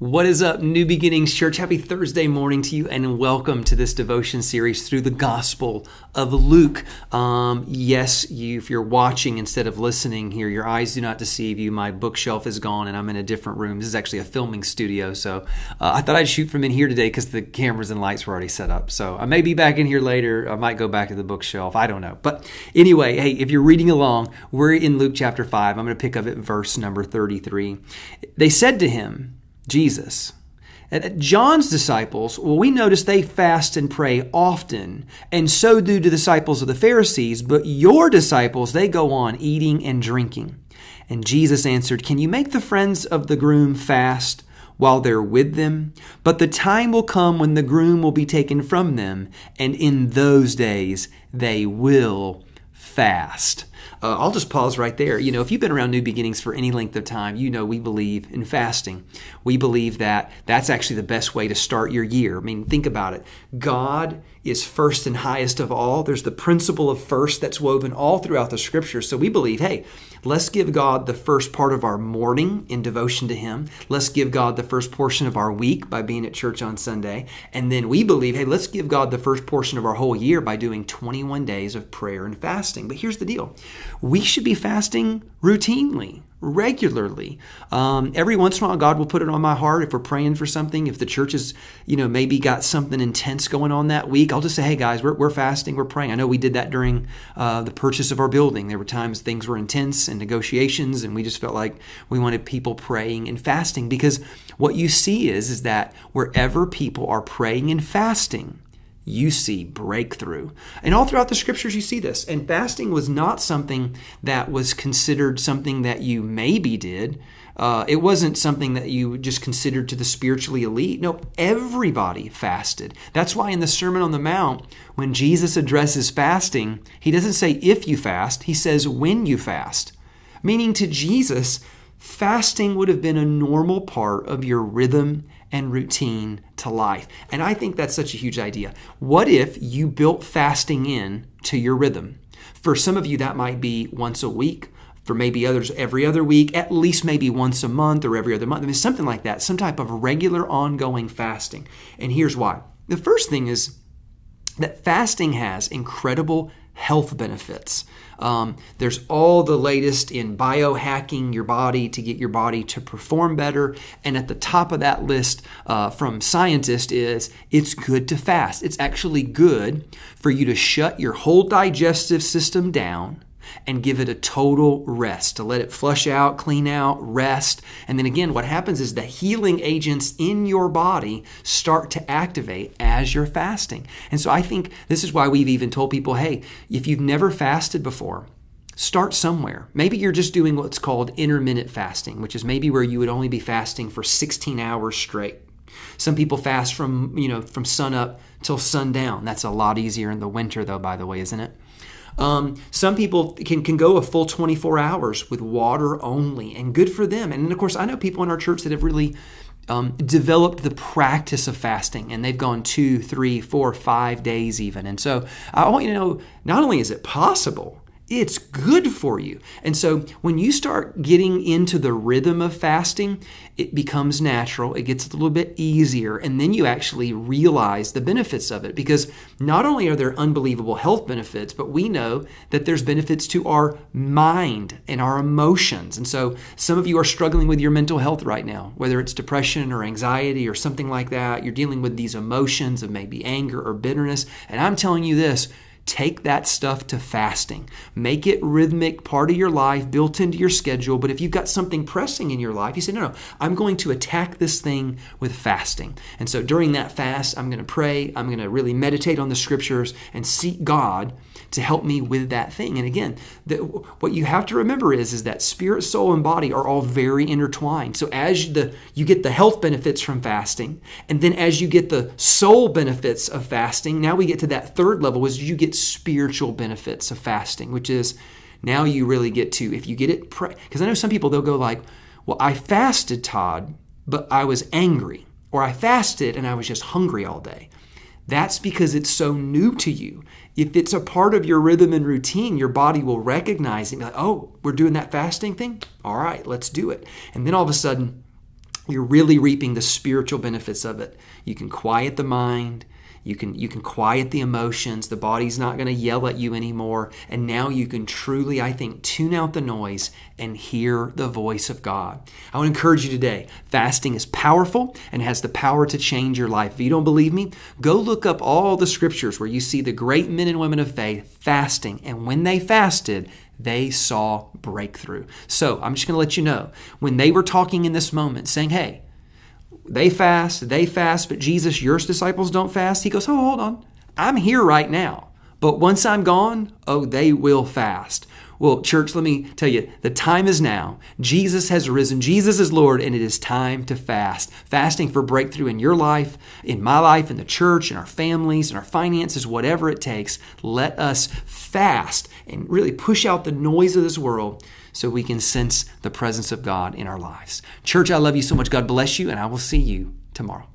What is up, New Beginnings Church? Happy Thursday morning to you, and welcome to this devotion series through the Gospel of Luke. Um, yes, you, if you're watching instead of listening here, your eyes do not deceive you. My bookshelf is gone, and I'm in a different room. This is actually a filming studio, so uh, I thought I'd shoot from in here today because the cameras and lights were already set up. So I may be back in here later. I might go back to the bookshelf. I don't know. But anyway, hey, if you're reading along, we're in Luke chapter 5. I'm going to pick up at verse number 33. They said to him, Jesus. John's disciples, well, we notice they fast and pray often, and so do the disciples of the Pharisees, but your disciples, they go on eating and drinking. And Jesus answered, Can you make the friends of the groom fast while they're with them? But the time will come when the groom will be taken from them, and in those days they will fast. Uh, I'll just pause right there. You know, if you've been around New Beginnings for any length of time, you know we believe in fasting. We believe that that's actually the best way to start your year. I mean, think about it. God is first and highest of all. There's the principle of first that's woven all throughout the scripture. So we believe, hey, let's give God the first part of our morning in devotion to Him. Let's give God the first portion of our week by being at church on Sunday. And then we believe, hey, let's give God the first portion of our whole year by doing 21 days of prayer and fasting. But here's the deal we should be fasting routinely regularly. Um, every once in a while, God will put it on my heart if we're praying for something. If the church has, you know, maybe got something intense going on that week, I'll just say, hey, guys, we're, we're fasting, we're praying. I know we did that during uh, the purchase of our building. There were times things were intense and negotiations, and we just felt like we wanted people praying and fasting because what you see is, is that wherever people are praying and fasting, you see breakthrough. And all throughout the scriptures, you see this. And fasting was not something that was considered something that you maybe did. Uh, it wasn't something that you just considered to the spiritually elite. No, everybody fasted. That's why in the Sermon on the Mount, when Jesus addresses fasting, he doesn't say if you fast, he says when you fast. Meaning to Jesus, fasting would have been a normal part of your rhythm and routine to life. And I think that's such a huge idea. What if you built fasting in to your rhythm? For some of you, that might be once a week. For maybe others, every other week, at least maybe once a month or every other month. I mean, something like that, some type of regular ongoing fasting. And here's why. The first thing is that fasting has incredible health benefits. Um, there's all the latest in biohacking your body to get your body to perform better. And at the top of that list uh, from scientists is it's good to fast. It's actually good for you to shut your whole digestive system down and give it a total rest, to let it flush out, clean out, rest. And then again, what happens is the healing agents in your body start to activate as you're fasting. And so I think this is why we've even told people hey, if you've never fasted before, Start somewhere. Maybe you're just doing what's called intermittent fasting, which is maybe where you would only be fasting for 16 hours straight. Some people fast from, you know, from sun up till sundown. That's a lot easier in the winter though, by the way, isn't it? Um, some people can, can go a full 24 hours with water only, and good for them. And of course, I know people in our church that have really um, developed the practice of fasting, and they've gone two, three, four, five days even. And so I want you to know not only is it possible, it's good for you. And so when you start getting into the rhythm of fasting, it becomes natural, it gets a little bit easier, and then you actually realize the benefits of it because not only are there unbelievable health benefits, but we know that there's benefits to our mind and our emotions. And so some of you are struggling with your mental health right now, whether it's depression or anxiety or something like that. You're dealing with these emotions of maybe anger or bitterness. And I'm telling you this Take that stuff to fasting. Make it rhythmic, part of your life, built into your schedule. But if you've got something pressing in your life, you say, no, no, I'm going to attack this thing with fasting. And so during that fast, I'm going to pray. I'm going to really meditate on the scriptures and seek God to help me with that thing. And again, the, what you have to remember is, is that spirit, soul, and body are all very intertwined. So as the you get the health benefits from fasting, and then as you get the soul benefits of fasting, now we get to that third level is you get spiritual benefits of fasting, which is now you really get to if you get it because I know some people they'll go like, "Well, I fasted, Todd, but I was angry." Or I fasted and I was just hungry all day. That's because it's so new to you. If it's a part of your rhythm and routine, your body will recognize it and be like, oh, we're doing that fasting thing? All right, let's do it. And then all of a sudden, you're really reaping the spiritual benefits of it. You can quiet the mind. You can you can quiet the emotions. The body's not going to yell at you anymore. And now you can truly, I think, tune out the noise and hear the voice of God. I want to encourage you today. Fasting is powerful and has the power to change your life. If you don't believe me, go look up all the scriptures where you see the great men and women of faith fasting. And when they fasted, they saw breakthrough. So I'm just going to let you know when they were talking in this moment, saying, Hey, they fast, they fast, but Jesus, your disciples don't fast. He goes, Oh, hold on. I'm here right now. But once I'm gone, oh, they will fast. Well, church, let me tell you, the time is now. Jesus has risen. Jesus is Lord, and it is time to fast. Fasting for breakthrough in your life, in my life, in the church, in our families, in our finances, whatever it takes. Let us fast and really push out the noise of this world so we can sense the presence of God in our lives. Church, I love you so much. God bless you, and I will see you tomorrow.